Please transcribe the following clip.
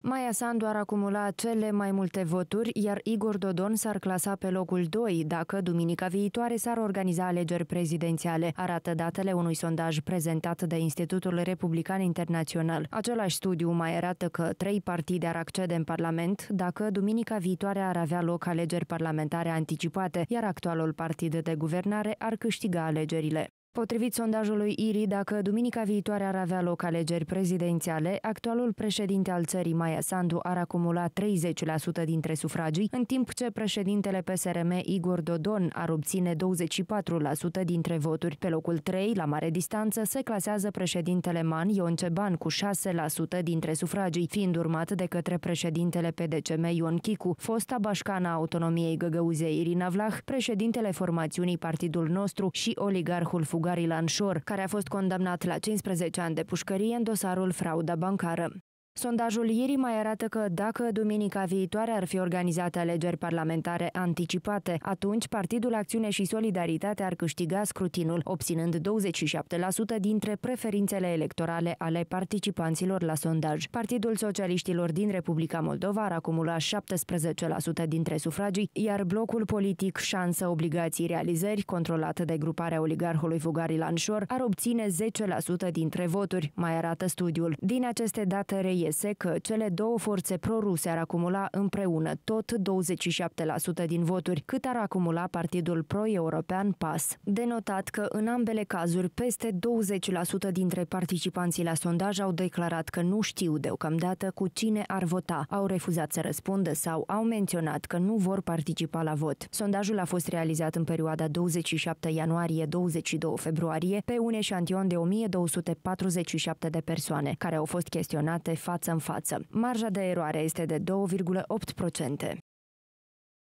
Maia Sandu ar acumula cele mai multe voturi, iar Igor Dodon s-ar clasa pe locul 2 dacă duminica viitoare s-ar organiza alegeri prezidențiale, arată datele unui sondaj prezentat de Institutul Republican Internațional. Același studiu mai arată că trei partide ar accede în Parlament dacă duminica viitoare ar avea loc alegeri parlamentare anticipate, iar actualul partid de guvernare ar câștiga alegerile. Potrivit sondajului IRI, dacă duminica viitoare ar avea loc alegeri prezidențiale, actualul președinte al țării, Maia Sandu, ar acumula 30% dintre sufragii, în timp ce președintele PSRM, Igor Dodon, ar obține 24% dintre voturi. Pe locul 3, la mare distanță, se clasează președintele Man Ion Ceban cu 6% dintre sufragii, fiind urmat de către președintele PDCM Ion Chicu, fosta bașcana autonomiei găgăuzei Irina Vlah, președintele formațiunii Partidul Nostru și oligarhul fugat Garilan Shore, care a fost condamnat la 15 ani de pușcărie în dosarul frauda bancară. Sondajul ieri mai arată că dacă duminica viitoare ar fi organizate alegeri parlamentare anticipate, atunci Partidul Acțiune și Solidaritate ar câștiga scrutinul, obținând 27% dintre preferințele electorale ale participanților la sondaj. Partidul Socialiștilor din Republica Moldova ar acumula 17% dintre sufragii, iar blocul politic Șansă Obligații Realizări, controlat de gruparea oligarhului Fugari Lanșor, ar obține 10% dintre voturi, mai arată studiul. Din aceste date reie reiese că cele două forțe proruse ar acumula împreună tot 27% din voturi, cât ar acumula partidul pro-european PAS. Denotat că în ambele cazuri peste 20% dintre participanții la sondaj au declarat că nu știu deocamdată cu cine ar vota, au refuzat să răspundă sau au menționat că nu vor participa la vot. Sondajul a fost realizat în perioada 27 ianuarie-22 februarie pe un eșantion de 1247 de persoane, care au fost chestionate față în față. Marja de eroare este de 2,8%.